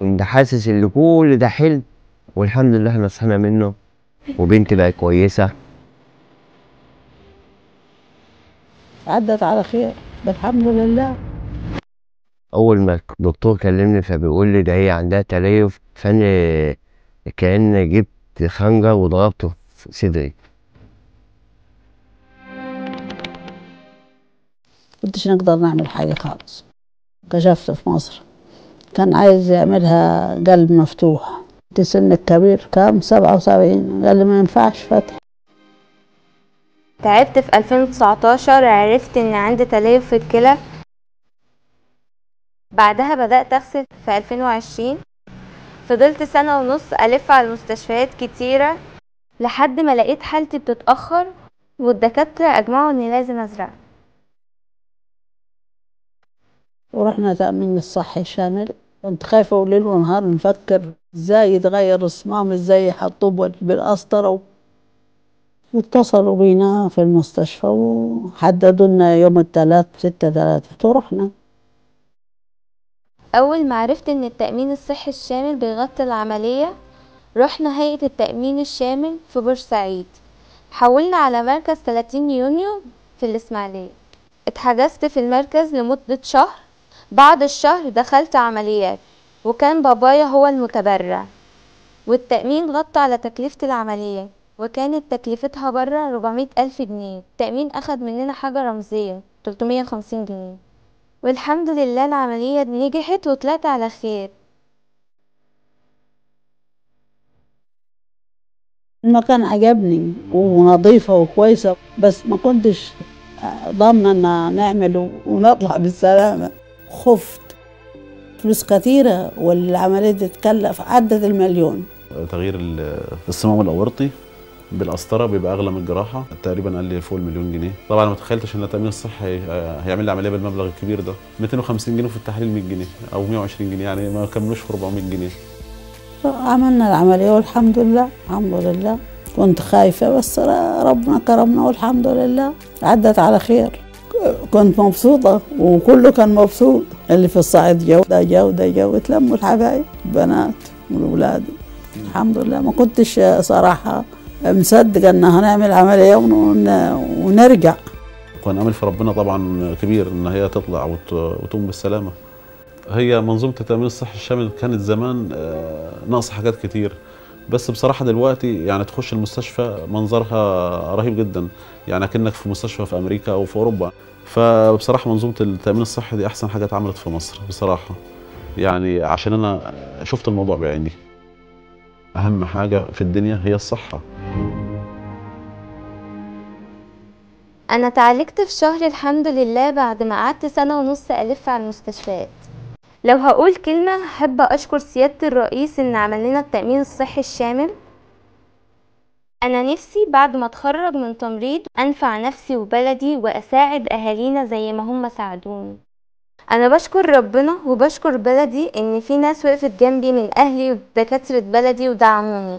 كنت حاسس إن كل ده حلم والحمد لله إحنا صحينا منه وبنتي بقت كويسة. عدت على خير بالحمد لله. أول ما الدكتور كلمني فبيقول لي ده هي عندها تليف فأنا كأن جبت خنجر وضربته في صدري. كنتش نقدر نعمل حاجة خالص. كشفت في مصر. كان عايز يعملها قلب مفتوح. انت سنك كبير كام؟ سبعة وسبعين. قال لي ما ينفعش فتح تعبت في 2019 عرفت إن عندي تليف في الكلى. بعدها بدأت أغسل في 2020 فضلت سنة ونص ألف على المستشفيات كتيرة لحد ما لقيت حالتي بتتأخر والدكاترة أجمعوا إني لازم أزرع. ورحنا تأمين الصحي الشامل كنت خايفة وليل ونهار نفكر إزاي يتغير الصمام إزاي يحطوه بالقسطرة واتصلوا بينا في المستشفى وحددوا لنا يوم الثلاث ستة ثلاثة. ورحنا أول ما عرفت إن التأمين الصحي الشامل بيغطي العملية رحنا هيئة التأمين الشامل في بورسعيد. حولنا على مركز 30 يونيو في الإسماعيلية. اتحجزت في المركز لمدة شهر. بعد الشهر دخلت عمليات وكان بابايا هو المتبرع. والتأمين غطى على تكلفة العملية وكانت تكلفتها برا 400 ألف جنيه. التأمين أخد مننا حاجة رمزية 350 جنيه. والحمد لله العملية نجحت وطلعت على خير. المكان عجبني ونظيفة وكويسة بس ما كنتش ضامنة ان نعمل ونطلع بالسلامة. خفت فلوس كتيرة والعملية تتكلف عدت المليون. تغيير ال- الصمام الأورطي بالقسطرة بيبقى أغلى من الجراحة تقريبا قال لي فوق المليون جنيه. طبعا ما تخيلتش إن التأمين الصحي هي- هيعمل لي عملية بالمبلغ الكبير ده. 250 جنيه في التحليل 100 جنيه أو 120 جنيه يعني ما كملوش في 400 جنيه. عملنا العملية والحمد لله الحمد لله. كنت خايفة بس ربنا كرمنا والحمد لله. عدت على خير. كنت مبسوطة وكله كان مبسوط. اللي في الصعيد جو ده جو ده جو. اتلموا الحبايب بنات والولاد الحمد لله. ما كنتش صراحة مصدقة إن هنعمل عملية ون- ونرجع. كان امل في ربنا طبعا كبير إن هي تطلع وت- وتقوم بالسلامة. هي منظومة التأمين الصحي الشامل كانت زمان آه، ناقصة حاجات كتير. بس بصراحة دلوقتي يعني تخش المستشفى منظرها رهيب جدا. يعني أكنك في مستشفى في أمريكا أو في أوروبا. فبصراحة منظومة التأمين الصحي دي أحسن حاجة اتعملت في مصر بصراحة. يعني عشان أنا شفت الموضوع بعيني. أهم حاجة في الدنيا هي الصحة. أنا اتعالجت في شهر الحمد لله بعد ما قعدت سنة ونص ألف على المستشفيات. لو هقول كلمة هحب أشكر سيادة الرئيس إن عمل لنا التأمين الصحي الشامل. أنا نفسي بعد ما أتخرج من تمريض أنفع نفسي وبلدي وأساعد أهالينا زي ما هم ساعدوني. أنا بشكر ربنا وبشكر بلدي إن في ناس وقفت جنبي من أهلي ودكاترة بلدي ودعموني.